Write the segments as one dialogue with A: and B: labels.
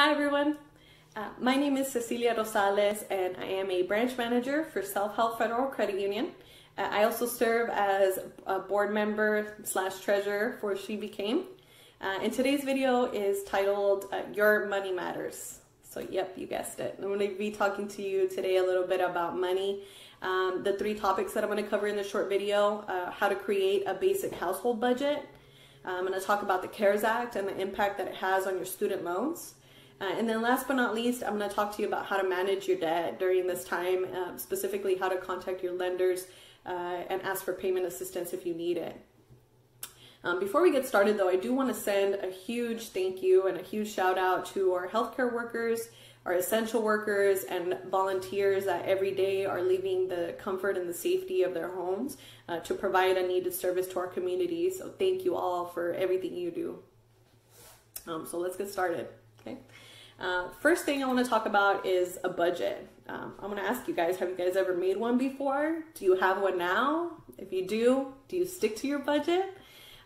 A: Hi everyone. Uh, my name is Cecilia Rosales and I am a branch manager for Self Help Federal Credit Union. Uh, I also serve as a board member slash treasurer for She Became. Uh, and today's video is titled uh, Your Money Matters. So yep, you guessed it. I'm going to be talking to you today a little bit about money. Um, the three topics that I'm going to cover in this short video, uh, how to create a basic household budget. I'm going to talk about the CARES Act and the impact that it has on your student loans. Uh, and then last but not least, I'm going to talk to you about how to manage your debt during this time, uh, specifically how to contact your lenders uh, and ask for payment assistance if you need it. Um, before we get started though, I do want to send a huge thank you and a huge shout out to our healthcare workers, our essential workers and volunteers that every day are leaving the comfort and the safety of their homes uh, to provide a needed service to our community. So thank you all for everything you do. Um, so let's get started, okay? Uh, first thing I want to talk about is a budget. Um, I'm going to ask you guys, have you guys ever made one before? Do you have one now? If you do, do you stick to your budget?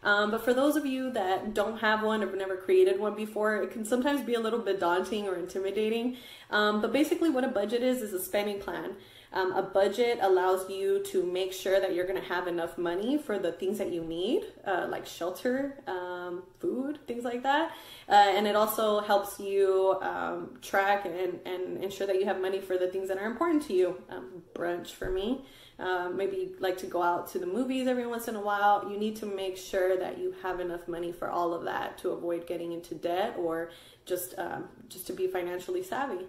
A: Um, but for those of you that don't have one or never created one before, it can sometimes be a little bit daunting or intimidating. Um, but basically what a budget is, is a spending plan. Um, a budget allows you to make sure that you're going to have enough money for the things that you need, uh, like shelter, um, food, things like that. Uh, and it also helps you um, track and, and ensure that you have money for the things that are important to you. Um, brunch for me. Um, maybe you like to go out to the movies every once in a while. You need to make sure that you have enough money for all of that to avoid getting into debt or just um, just to be financially savvy.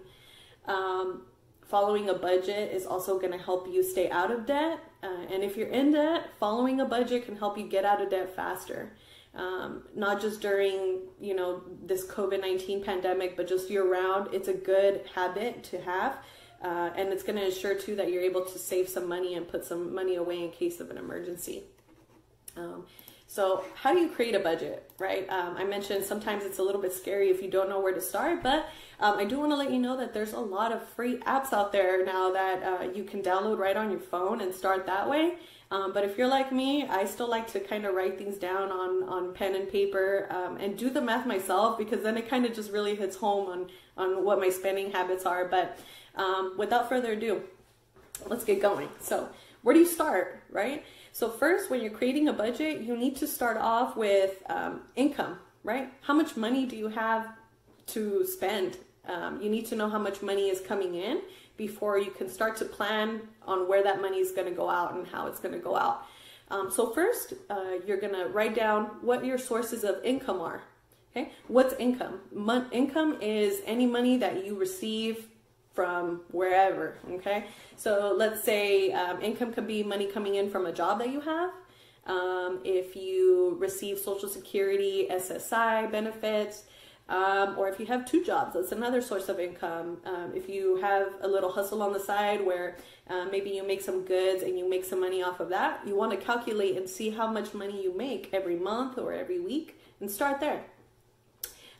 A: Um, following a budget is also going to help you stay out of debt. Uh, and if you're in debt, following a budget can help you get out of debt faster. Um, not just during you know this COVID-19 pandemic, but just year round. It's a good habit to have. Uh, and it's going to ensure too that you're able to save some money and put some money away in case of an emergency. Um, so how do you create a budget, right? Um, I mentioned sometimes it's a little bit scary if you don't know where to start, but um, I do want to let you know that there's a lot of free apps out there now that uh, you can download right on your phone and start that way. Um, but if you're like me, I still like to kind of write things down on, on pen and paper um, and do the math myself because then it kind of just really hits home on, on what my spending habits are. But um, without further ado, let's get going. So where do you start, right? So first, when you're creating a budget, you need to start off with um, income, right? How much money do you have to spend? Um, you need to know how much money is coming in before you can start to plan on where that money is going to go out and how it's going to go out. Um, so first, uh, you're going to write down what your sources of income are. Okay, what's income? Mon- income is any money that you receive from wherever, okay? So let's say um, income could be money coming in from a job that you have. Um, if you receive Social Security, SSI benefits, um, or if you have two jobs, that's another source of income. Um, if you have a little hustle on the side where uh, maybe you make some goods and you make some money off of that, you want to calculate and see how much money you make every month or every week and start there.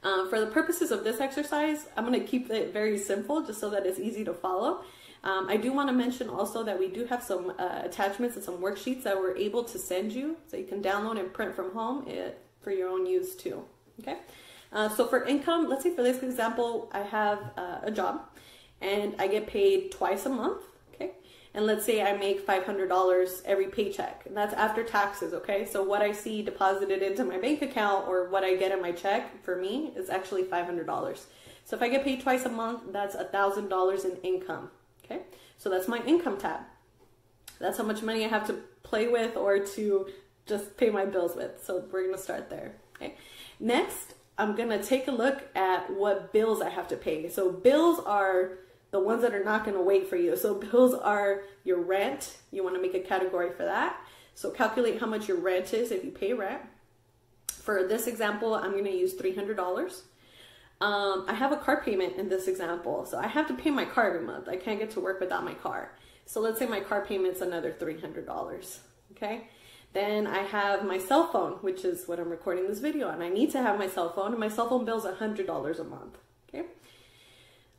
A: Um, for the purposes of this exercise, I'm going to keep it very simple just so that it's easy to follow. Um, I do want to mention also that we do have some uh, attachments and some worksheets that we're able to send you so you can download and print from home it, eh, for your own use too. Okay. Uh, so for income, let's say for this example, I have uh, a job and I get paid twice a month and let's say I make $500 every paycheck, and that's after taxes, okay? So what I see deposited into my bank account or what I get in my check for me is actually $500. So if I get paid twice a month, that's $1,000 in income, okay? So that's my income tab. That's how much money I have to play with or to just pay my bills with. So we're gonna start there, okay? Next, I'm gonna take a look at what bills I have to pay. So bills are the ones that are not going to wait for you. So bills are your rent. You want to make a category for that. So calculate how much your rent is if you pay rent. For this example, I'm going to use $300. Um, I have a car payment in this example. So I have to pay my car every month. I can't get to work without my car. So let's say my car payment's another $300. Okay. Then I have my cell phone, which is what I'm recording this video on. I need to have my cell phone and my cell phone bill's $100 a month.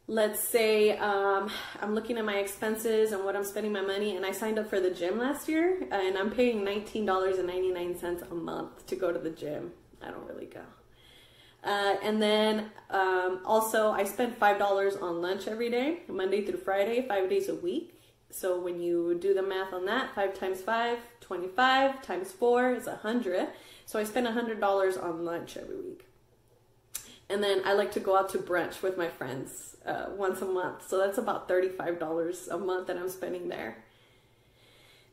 A: Let's say um, I'm looking at my expenses and what I'm spending my money, and I signed up for the gym last year, and I'm paying $19.99 a month to go to the gym. I don't really go. Uh, and then um, also, I spend $5 on lunch every day, Monday through Friday, five days a week. So when you do the math on that, 5 times 5, 25, times 4 is 100. So I spend $100 on lunch every week. And then I like to go out to brunch with my friends uh, once a month. So that's about $35 a month that I'm spending there.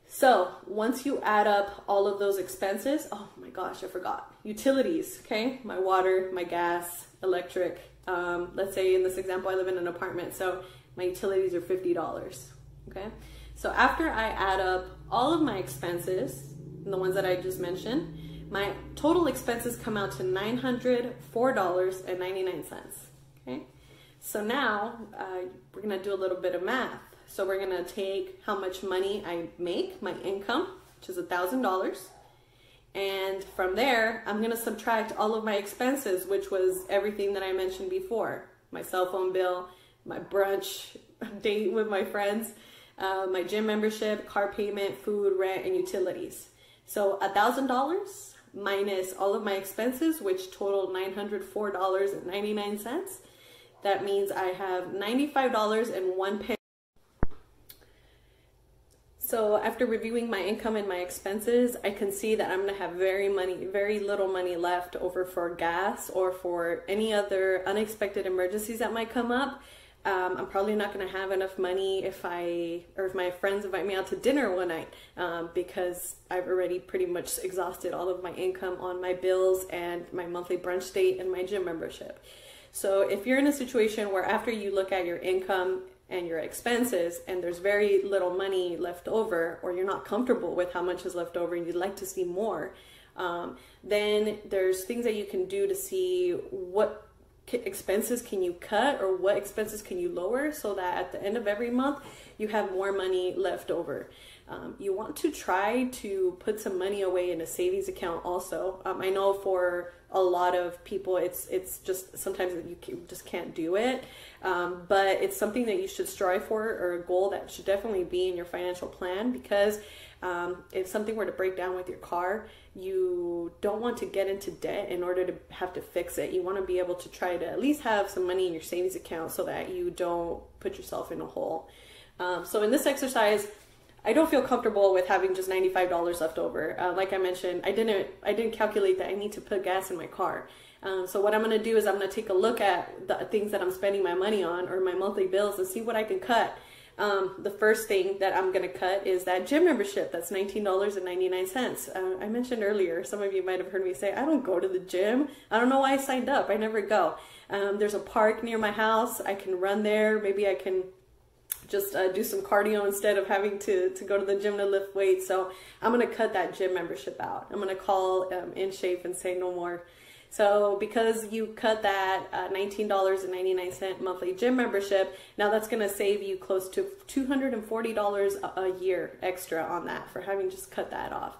A: So once you add up all of those expenses, oh my gosh, I forgot. Utilities, okay? My water, my gas, electric. Um, let's say in this example, I live in an apartment, so my utilities are $50, okay? So after I add up all of my expenses, the ones that I just mentioned, my total expenses come out to $904.99, okay? So now uh, we're gonna do a little bit of math. So we're gonna take how much money I make, my income, which is a $1,000. And from there, I'm gonna subtract all of my expenses, which was everything that I mentioned before. My cell phone bill, my brunch date with my friends, uh, my gym membership, car payment, food, rent, and utilities. So a $1,000 minus all of my expenses, which total $904.99. That means I have $95 and one penny. So after reviewing my income and my expenses, I can see that I'm gonna have very money, very little money left over for gas or for any other unexpected emergencies that might come up. Um, I'm probably not going to have enough money if I or if my friends invite me out to dinner one night um, because I've already pretty much exhausted all of my income on my bills and my monthly brunch date and my gym membership. So if you're in a situation where after you look at your income and your expenses and there's very little money left over or you're not comfortable with how much is left over and you'd like to see more, um, then there's things that you can do to see what expenses can you cut or what expenses can you lower so that at the end of every month you have more money left over. Um, you want to try to put some money away in a savings account also. Um, I know for a lot of people it's it's just sometimes you just can't do it, um, but it's something that you should strive for or a goal that should definitely be in your financial plan because um, if something were to break down with your car, you don't want to get into debt in order to have to fix it. You want to be able to try to at least have some money in your savings account so that you don't put yourself in a hole. Um, so in this exercise, I don't feel comfortable with having just $95 left over. Uh, like I mentioned, I didn't I didn't calculate that I need to put gas in my car. Um, so what I'm going to do is I'm going to take a look at the things that I'm spending my money on or my monthly bills and see what I can cut um, the first thing that I'm going to cut is that gym membership. That's $19.99. Uh, I mentioned earlier, some of you might have heard me say, I don't go to the gym. I don't know why I signed up. I never go. Um, there's a park near my house. I can run there. Maybe I can just uh, do some cardio instead of having to, to go to the gym to lift weights. So I'm going to cut that gym membership out. I'm going to call um, InShape and say no more. So because you cut that uh, $19.99 monthly gym membership, now that's going to save you close to $240 a year extra on that for having just cut that off.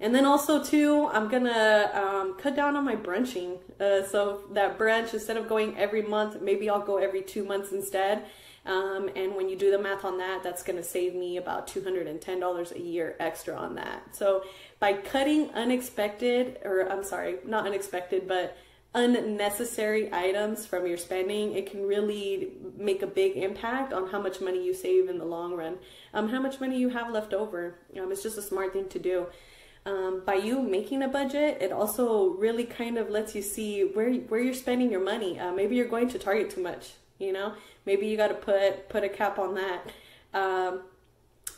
A: And then also too, I'm gonna um, cut down on my brunching. Uh, so that brunch, instead of going every month, maybe I'll go every two months instead. Um, and when you do the math on that, that's going to save me about $210 a year extra on that. So by cutting unexpected, or I'm sorry, not unexpected, but unnecessary items from your spending, it can really make a big impact on how much money you save in the long run, um, how much money you have left over. Um, it's just a smart thing to do. Um, by you making a budget, it also really kind of lets you see where where you're spending your money. Uh, maybe you're going to Target too much you know? Maybe you got to put put a cap on that. Um,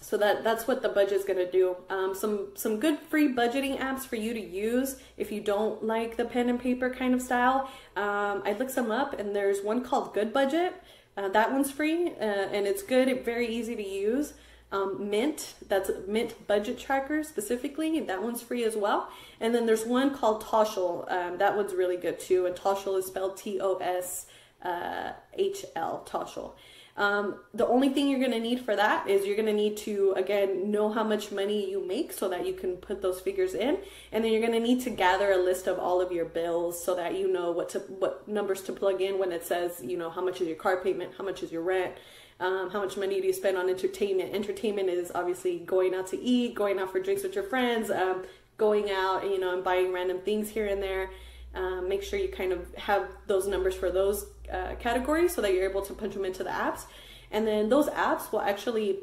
A: so that that's what the budget is going to do. Um, some some good free budgeting apps for you to use if you don't like the pen and paper kind of style. Um, i looked some up and there's one called Goodbudget. Uh, that one's free uh, and it's good very easy to use. Um, mint that's mint budget tracker specifically that one's free as well. And then there's one called Toshl. Um, that one's really good too and Toshl is spelled t-o-s uh, HL, Toshl. Um, the only thing you're going to need for that is you're going to need to, again, know how much money you make so that you can put those figures in. And then you're going to need to gather a list of all of your bills so that you know what to, what numbers to plug in when it says, you know, how much is your car payment, how much is your rent, um, how much money do you spend on entertainment. Entertainment is obviously going out to eat, going out for drinks with your friends, um, going out, you know, and buying random things here and there. Um, make sure you kind of have those numbers for those uh, categories so that you're able to punch them into the apps. And then those apps will actually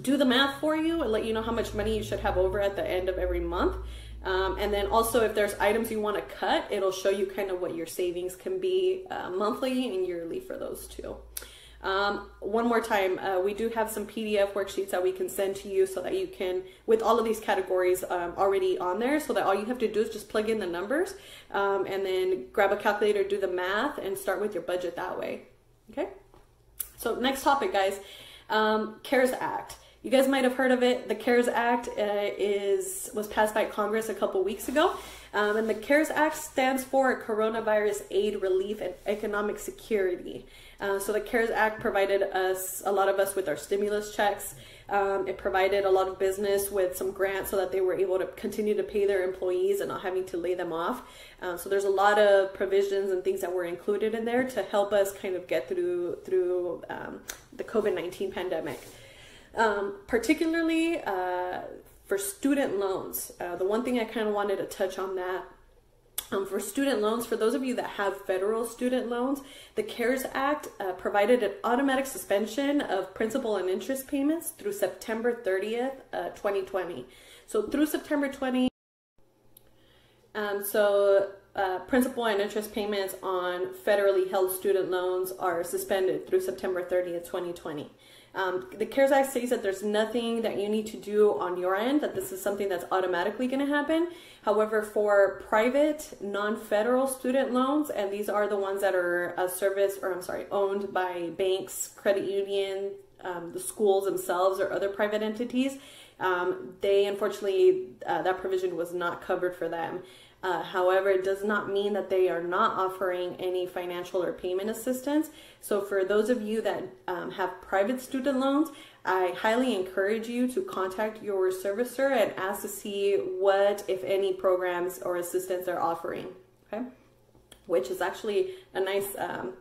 A: do the math for you and let you know how much money you should have over at the end of every month. Um, and then also, if there's items you want to cut, it'll show you kind of what your savings can be uh, monthly and yearly for those two. Um, one more time, uh, we do have some PDF worksheets that we can send to you so that you can, with all of these categories um, already on there, so that all you have to do is just plug in the numbers um, and then grab a calculator, do the math, and start with your budget that way. Okay? So, next topic, guys um, CARES Act. You guys might have heard of it. The CARES Act uh, is was passed by Congress a couple weeks ago, um, and the CARES Act stands for Coronavirus Aid, Relief, and Economic Security. Uh, so the CARES Act provided us a lot of us with our stimulus checks. Um, it provided a lot of business with some grants so that they were able to continue to pay their employees and not having to lay them off. Um, so there's a lot of provisions and things that were included in there to help us kind of get through through um, the COVID nineteen pandemic. Um, particularly uh, for student loans. Uh, the one thing I kind of wanted to touch on that um, for student loans, for those of you that have federal student loans, the CARES Act uh, provided an automatic suspension of principal and interest payments through September 30th, uh, 2020. So through September 20, um, so uh, principal and interest payments on federally held student loans are suspended through September 30th, 2020. Um, the CARES Act says that there's nothing that you need to do on your end, that this is something that's automatically going to happen. However, for private, non federal student loans, and these are the ones that are a service, or I'm sorry, owned by banks, credit union, um, the schools themselves, or other private entities, um, they unfortunately, uh, that provision was not covered for them. Uh, however, it does not mean that they are not offering any financial or payment assistance. So, for those of you that um, have private student loans, I highly encourage you to contact your servicer and ask to see what, if any, programs or assistance they're offering. Okay, which is actually a nice um,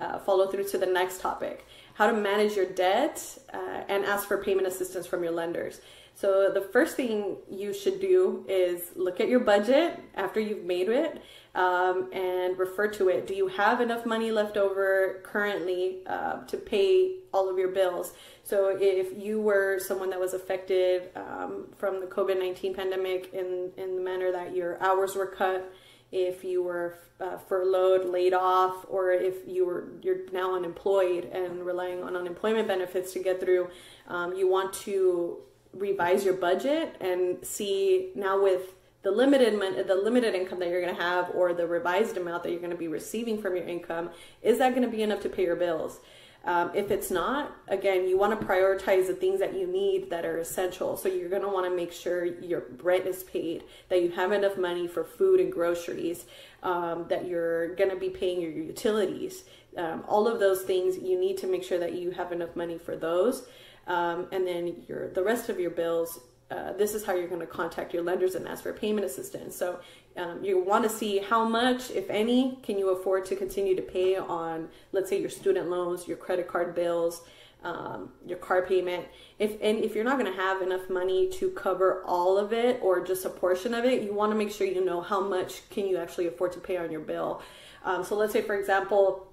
A: uh, follow through to the next topic how to manage your debt uh, and ask for payment assistance from your lenders. So the first thing you should do is look at your budget after you've made it um, and refer to it. Do you have enough money left over currently uh, to pay all of your bills? So if you were someone that was affected um, from the COVID nineteen pandemic in in the manner that your hours were cut, if you were uh, furloughed, laid off, or if you were you're now unemployed and relying on unemployment benefits to get through, um, you want to revise your budget and see now with the limited the limited income that you're going to have or the revised amount that you're going to be receiving from your income is that going to be enough to pay your bills? Um, if it's not again you want to prioritize the things that you need that are essential. So you're going to want to make sure your rent is paid that you have enough money for food and groceries um, that you're going to be paying your utilities um, all of those things you need to make sure that you have enough money for those um, and then your the rest of your bills. Uh, this is how you're going to contact your lenders and ask for payment assistance. So um, you want to see how much, if any, can you afford to continue to pay on, let's say, your student loans, your credit card bills, um, your car payment. If and if you're not going to have enough money to cover all of it or just a portion of it, you want to make sure you know how much can you actually afford to pay on your bill. Um, so let's say, for example,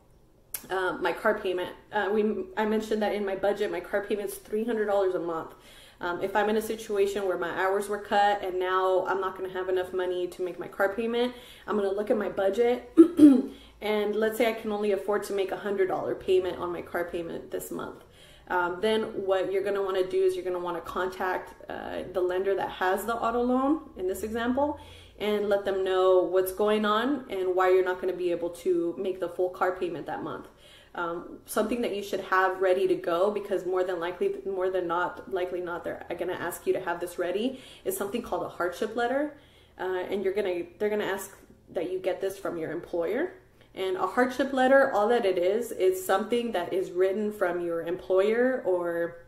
A: uh, my car payment. Uh, we I mentioned that in my budget, my car payment's three hundred dollars a month. Um, if I'm in a situation where my hours were cut and now I'm not going to have enough money to make my car payment, I'm going to look at my budget and let's say I can only afford to make a hundred dollar payment on my car payment this month. Um, then what you're going to want to do is you're going to want to contact uh, the lender that has the auto loan in this example and let them know what's going on and why you're not going to be able to make the full car payment that month. Um, something that you should have ready to go because more than likely, more than not, likely not, they're going to ask you to have this ready is something called a hardship letter, uh, and you're gonna they're gonna ask that you get this from your employer. And a hardship letter, all that it is, is something that is written from your employer or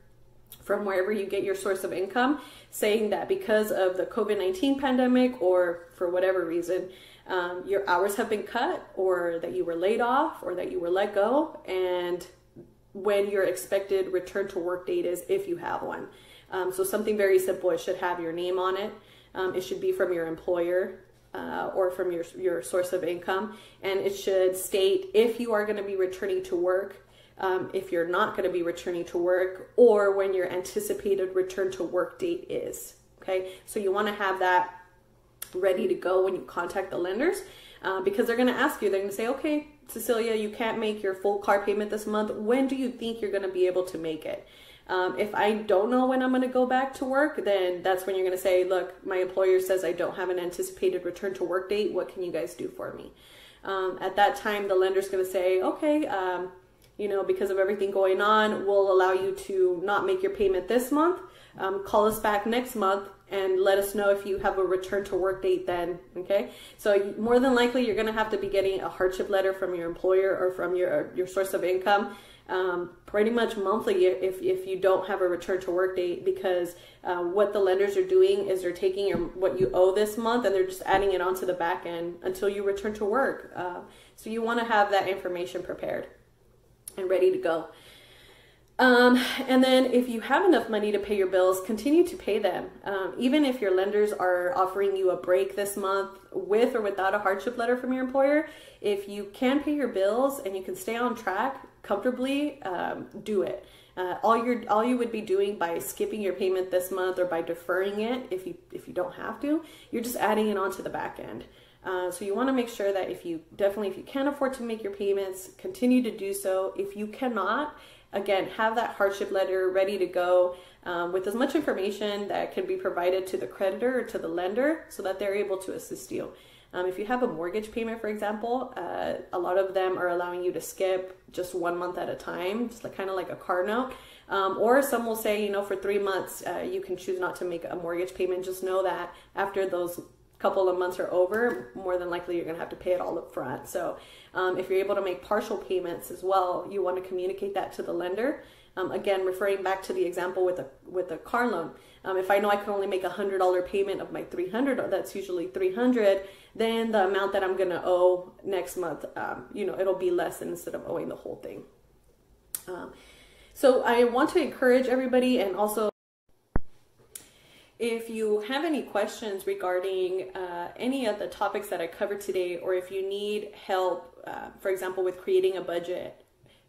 A: from wherever you get your source of income, saying that because of the COVID 19 pandemic or for whatever reason, um, your hours have been cut, or that you were laid off, or that you were let go, and when your expected return to work date is if you have one. Um, so, something very simple, it should have your name on it, um, it should be from your employer. uh, or from your, your source of income. And it should state if you are going to be returning to work, um, if you're not going to be returning to work, or when your anticipated return to work date is. Okay, so you want to have that ready to go when you contact the lenders uh, because they're going to ask you, they're going to say, okay, Cecilia, you can't make your full car payment this month. When do you think you're going to be able to make it? Um, if I don't know when I'm going to go back to work, then that's when you're going to say, look, my employer says I don't have an anticipated return to work date. What can you guys do for me? Um, at that time, the lender's going to say, okay, um, you know, because of everything going on, we'll allow you to not make your payment this month. Um, call us back next month and let us know if you have a return to work date then. Okay, so more than likely you're going to have to be getting a hardship letter from your employer or from your your source of income um, pretty much monthly if, if you don't have a return to work date because uh, what the lenders are doing is they're taking your, what you owe this month and they're just adding it onto the back end until you return to work. Uh, so you want to have that information prepared and ready to go. Um, and then if you have enough money to pay your bills, continue to pay them. Um, even if your lenders are offering you a break this month with or without a hardship letter from your employer, if you can pay your bills and you can stay on track, comfortably, um, do it. Uh, all you're, all you would be doing by skipping your payment this month or by deferring it, if you if you don't have to, you're just adding it onto the back end. Uh, so you want to make sure that if you definitely if you can afford to make your payments, continue to do so. If you cannot, again, have that hardship letter ready to go um, with as much information that can be provided to the creditor or to the lender, so that they're able to assist you. Um, if you have a mortgage payment, for example, uh, a lot of them are allowing you to skip just one month at a time, just like kind of like a car note. Um, or some will say, you know, for three months, uh, you can choose not to make a mortgage payment. Just know that after those couple of months are over, more than likely you're going to have to pay it all up front. So um, if you're able to make partial payments as well, you want to communicate that to the lender. Um, again, referring back to the example with a with a car loan. Um, if I know I can only make a hundred dollar payment of my three hundred, that's usually three hundred then the amount that I'm gonna owe next month, um, you know, it'll be less instead of owing the whole thing. Um, so I want to encourage everybody and also if you have any questions regarding uh, any of the topics that I covered today, or if you need help, uh, for example, with creating a budget,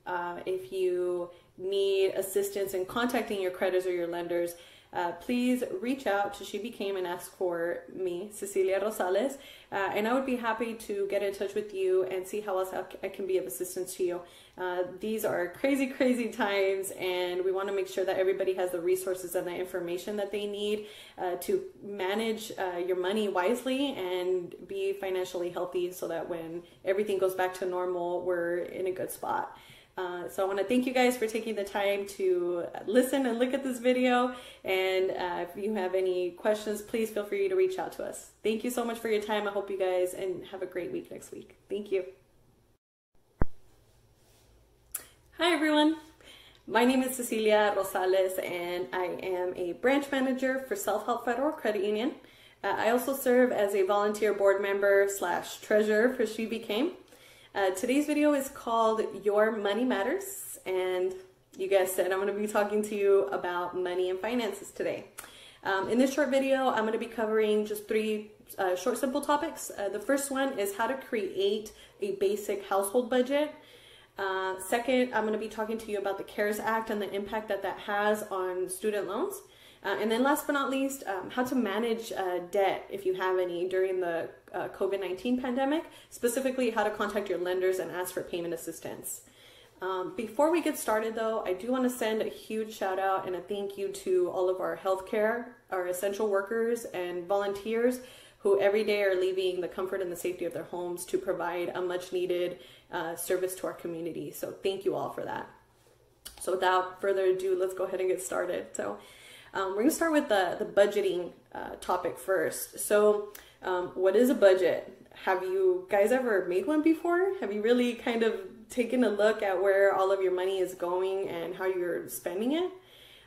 A: uh, if you need assistance in contacting your creditors or your lenders, uh, please reach out to She Became and ask for me, Cecilia Rosales, uh, and I would be happy to get in touch with you and see how else I can be of assistance to you. Uh, these are crazy, crazy times, and we want to make sure that everybody has the resources and the information that they need uh, to manage uh, your money wisely and be financially healthy so that when everything goes back to normal, we're in a good spot. Uh, so I want to thank you guys for taking the time to listen and look at this video. And uh, if you have any questions, please feel free to reach out to us. Thank you so much for your time. I hope you guys and have a great week next week. Thank you. Hi everyone. My name is Cecilia Rosales and I am a branch manager for Self Help Federal Credit Union. Uh, I also serve as a volunteer board member slash treasurer for She Became. Uh, today's video is called Your Money Matters, and you guys said I'm going to be talking to you about money and finances today. Um, in this short video, I'm going to be covering just three uh, short, simple topics. Uh, the first one is how to create a basic household budget. Uh, second, I'm going to be talking to you about the CARES Act and the impact that that has on student loans. Uh, and then last but not least, um, how to manage uh, debt if you have any during the uh, COVID-19 pandemic, specifically how to contact your lenders and ask for payment assistance. Um, before we get started though, I do want to send a huge shout out and a thank you to all of our healthcare, our essential workers and volunteers who every day are leaving the comfort and the safety of their homes to provide a much needed uh, service to our community. So thank you all for that. So without further ado, let's go ahead and get started. So um, we're going to start with the, the budgeting uh, topic first. So, um, what is a budget? Have you guys ever made one before? Have you really kind of taken a look at where all of your money is going and how you're spending it?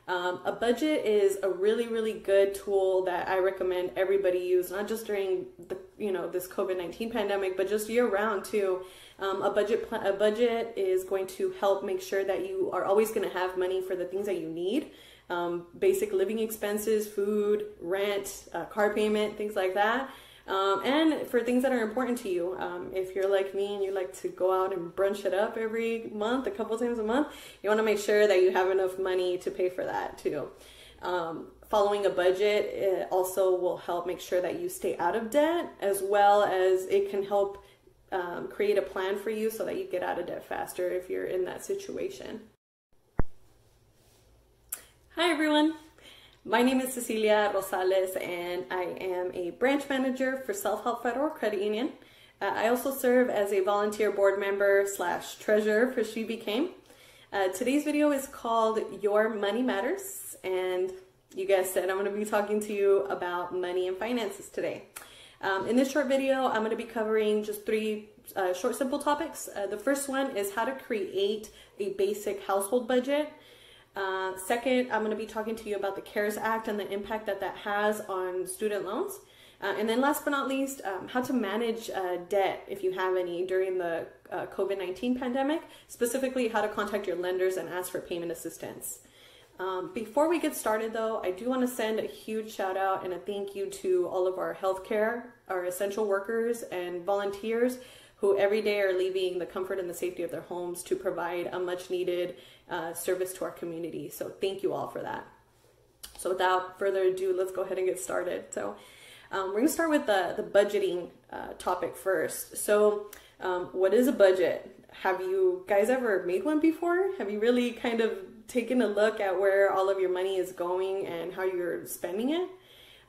A: Um, a budget is a really, really good tool that I recommend everybody use, not just during the you know this COVID nineteen pandemic, but just year round too. Um, a budget a budget is going to help make sure that you are always going to have money for the things that you need um, basic living expenses, food, rent, uh, car payment, things like that. Um, and for things that are important to you. Um, if you're like me and you like to go out and brunch it up every month, a couple times a month, you want to make sure that you have enough money to pay for that too. Um, following a budget also will help make sure that you stay out of debt, as well as it can help um, create a plan for you so that you get out of debt faster if you're in that situation. Hi everyone. My name is Cecilia Rosales and I am a branch manager for Self Help Federal Credit Union. Uh, I also serve as a volunteer board member slash treasurer for She Became. Uh, today's video is called Your Money Matters and you guys said I'm going to be talking to you about money and finances today. Um, in this short video, I'm going to be covering just three uh, short, simple topics. Uh, the first one is how to create a basic household budget. Uh, second, I'm going to be talking to you about the CARES Act and the impact that that has on student loans. Uh, and then last but not least, um, how to manage uh, debt if you have any during the uh, COVID-19 pandemic, specifically how to contact your lenders and ask for payment assistance. Um, before we get started though, I do want to send a huge shout out and a thank you to all of our healthcare, our essential workers and volunteers who every day are leaving the comfort and the safety of their homes to provide a much needed uh, service to our community. So thank you all for that. So without further ado, let's go ahead and get started. So um, we're gonna start with the, the budgeting uh, topic first. So um, what is a budget? Have you guys ever made one before? Have you really kind of taken a look at where all of your money is going and how you're spending it?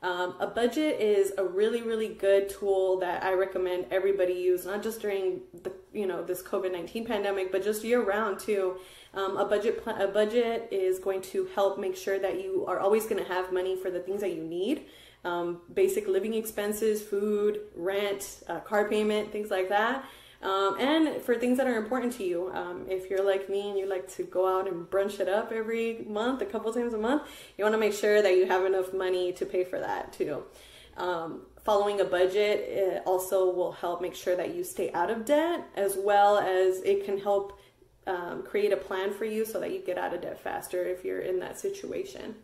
A: Um, a budget is a really, really good tool that I recommend everybody use, not just during the you know this COVID nineteen pandemic, but just year round too. Um, a budget a budget is going to help make sure that you are always going to have money for the things that you need, um, basic living expenses, food, rent, uh, car payment, things like that. Um, and for things that are important to you. Um, if you're like me and you like to go out and brunch it up every month, a couple times a month, you want to make sure that you have enough money to pay for that too. Um, following a budget also will help make sure that you stay out of debt, as well as it can help um, create a plan for you so that you get out of debt faster if you're in that situation.